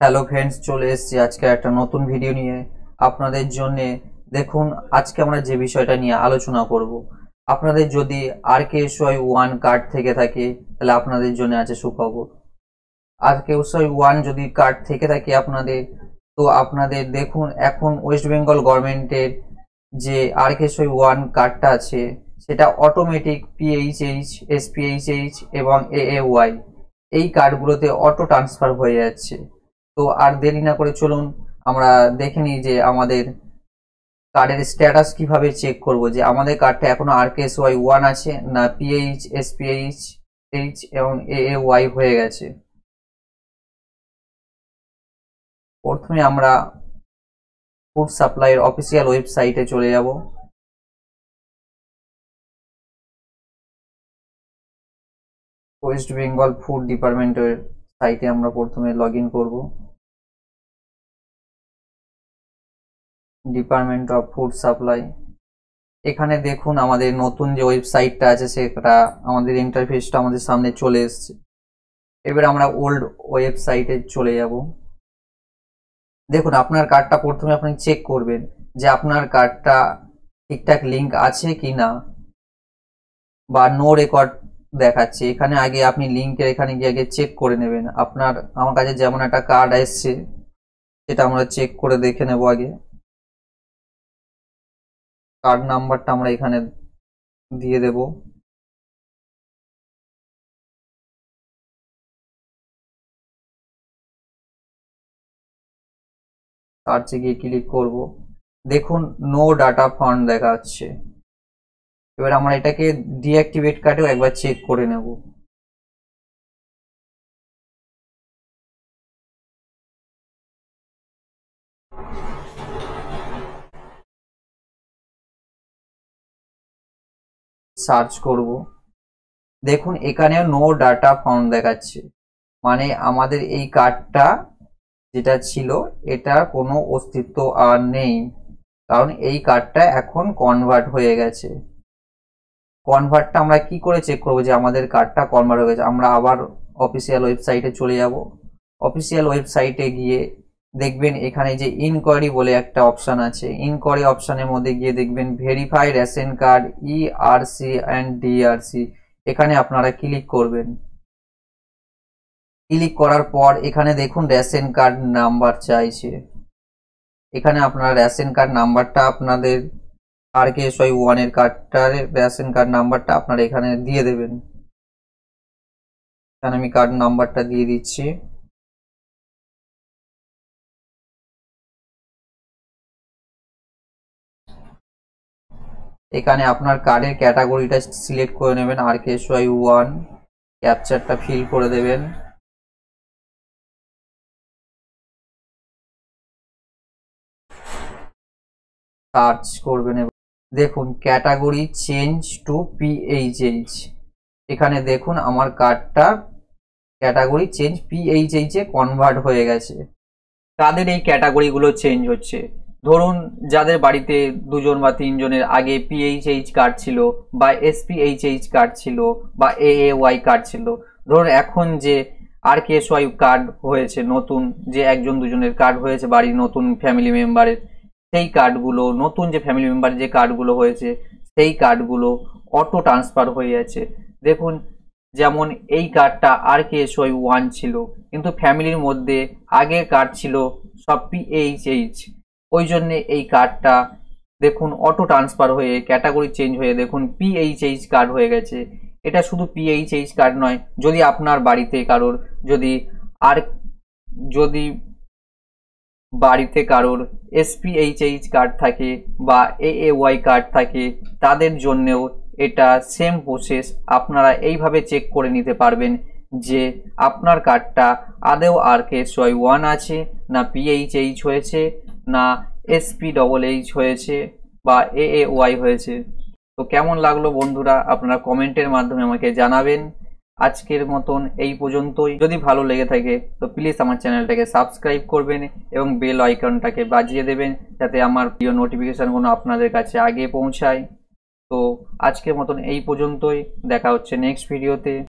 Hello friends চলে এসেছি আজকে একটা নতুন ভিডিও নিয়ে। আপনাদের জন্য দেখুন, আজকে আমরা যে বিষয়টা নিয়ে আলোচনা করব। আপনাদের যদি R K SY one card থেকে থাকে, তাহলে আপনাদের জন্য আছে সুখবর। আর কে এসওয়াই ওয়ান যদি কার্ড থেকে থাকে আপনাদের, তো আপনাদের দেখুন, এখন ওয়েস্ট বেঙ্গল গভর্নমেন্টের যে আর কে এসওয়াই ওয়ান কার্ডটা আছে, সেটা অটোমেটিক পিএইচএইচ এসপিএইচএইচ এবং এএওয়াই এই কার্ডগুলোতে অটো ট্রান্সফার হয়ে যাচ্ছে। তো আর দেরি না করে চলুন, আমরা দেখে নিই যে আমাদের কার্ডের স্ট্যাটাস কীভাবে চেক করব, যে আমাদের কার্ডটা এখনও R K S Y one আছে, না পিএইচ এসপিএইচ এইচ এবং এ এ ওয়াই হয়ে গেছে। প্রথমে আমরা ফুড সাপ্লাইয়ের অফিসিয়াল ওয়েবসাইটে চলে যাব। ওয়েস্ট বেঙ্গল ফুড ডিপার্টমেন্টের সাইটে আমরা প্রথমে লগ ইন করব। ডিপার্টমেন্ট অফ ফুড সাপ্লাই এখানে দেখুন আমাদের নতুন যে ওয়েবসাইটটা আছে, সেটা আমাদের ইন্টারফেসটা আমাদের সামনে চলে এসছে। এবার আমরা ওল্ড ওয়েবসাইটে চলে যাব। দেখুন, আপনার কার্ডটা প্রথমে আপনি চেক করবেন যে আপনার কার্ডটা ঠিকঠাক লিঙ্ক আছে কি না বা নো রেকর্ড দেখাচ্ছে। এখানে আগে আপনি লিঙ্কের এখানে গিয়ে আগে চেক করে নেবেন। আপনার, আমার কাছে যেমন একটা কার্ড এসছে, সেটা আমরা চেক করে দেখে নেব আগে। কার্ড নাম্বারটা আমরা এখানে দিয়ে দেব। সার্চে গিয়ে ক্লিক করব। দেখুন নো ডাটা ফান্ড দেখাচ্ছে। এবার আমরা এটাকে ডিঅ্যাক্টিভেট কার্ডেও একবার চেক করে নেব। সার্চ করব। দেখুন, এখানেও নো ডাটা ফাউন্ড দেখাচ্ছে। মানে আমাদের এই কার্ডটা যেটা ছিল এটার কোনো অস্তিত্ব আর নেই। কারণ এই কার্ডটা এখন কনভার্ট হয়ে গেছে। কনভার্টটা আমরা কি করে চেক করব যে আমাদের কার্ডটা কনভার্ট হয়ে গেছে? আমরা আবার অফিসিয়াল ওয়েবসাইটে চলে যাব। অফিসিয়াল ওয়েবসাইটে গিয়ে দেখবেন এখানে যে ইনকোয়ারি বলে একটা অপশান আছে। ইনকোয়ারি অপশানের মধ্যে গিয়ে দেখবেন verify ration card ERC and DRC এখানে আপনারা ক্লিক করবেন। ক্লিক করার পর এখানে দেখুন রেশন কার্ড নাম্বার চাইছে। এখানে আপনারা রেশন কার্ড নাম্বারটা আপনাদের আর কে ওয়ান ওয়ানের কার্ডটার রেশন কার্ড নাম্বারটা আপনারা এখানে দিয়ে দেবেন। এখানে আমি কার্ড নাম্বারটা দিয়ে দিচ্ছি। এখানে আপনার কার্ডের ক্যাটাগরিটা সিলেক্ট করে নেবেন, আর কে ওয়াই ওয়ান। ক্যাপচারটা ফিল করে দেবেন। সার্চ করবেন দেখুন ক্যাটাগরি চেঞ্জ টু পিএইচএইচ এখানে দেখুন, আমার কার্ডটা ক্যাটাগরি চেঞ্জ পিএইচএইচ এ কনভার্ট হয়ে গেছে। তাদের এই ক্যাটাগরিগুলো চেঞ্জ হচ্ছে। ধরুন, যাদের বাড়িতে দুজন বা তিনজনের আগে পিএইচএইচ কার্ড ছিল বা এসপিএইচএইচ কার্ড ছিল বা এ ওয়াই কার্ড ছিল। ধরুন, এখন যে আর কে ওয়াই কার্ড হয়েছে, নতুন যে একজন দুজনের কার্ড হয়েছে, বাড়ির নতুন ফ্যামিলি মেম্বারের সেই কার্ডগুলো নতুন যে ফ্যামিলি মেম্বার যে কার্ডগুলো হয়েছে, সেই কার্ডগুলো অটো ট্রান্সফার হয়ে যাচ্ছে দেখুন, যেমন এই কার্ডটা R K S Y one ছিল, কিন্তু ফ্যামিলির মধ্যে আগের কার্ড ছিল সব পিএইচএইচ ওই জন্যে এই কার্ডটা দেখুন অটো ট্রান্সফার হয়ে ক্যাটাগরি চেঞ্জ হয়ে, দেখুন পিএইচএইচ কার্ড হয়ে গেছে। এটা শুধু পিএইচএইচ কার্ড নয়, যদি আপনার বাড়িতে কারোর যদি আর, যদি বাড়িতে কারোর এসপিএইচএইচ কার্ড থাকে বা এএওয়াই কার্ড থাকে, তাদের জন্যেও এটা সেম প্রসেস আপনারা এইভাবে চেক করে নিতে পারবেন যে আপনার কার্ডটা আদেও আর কে ওয়াই ওয়ান আছে না পিএইচএইচ হয়েছে না এসপি ডবল এইচ হয়েছে বা এ ওয়াই হয়েছে। তো কেমন লাগল বন্ধুরা? আপনারা কমেন্টের মাধ্যমে আমাকে জানাবেন। আজকের মতন এই পর্যন্তই। যদি ভালো লেগে থাকে, তো প্লিজ আমার চ্যানেলটাকে সাবস্ক্রাইব করবেন এবং বেল আইকনটাকে বাজিয়ে দেবেন যাতে আমার প্রিয় নোটিফিকেশানগুলো আপনাদের কাছে আগে পৌঁছায়। তো আজকের মতন এই পর্যন্তই। দেখা হচ্ছে নেক্সট ভিডিওতে